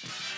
you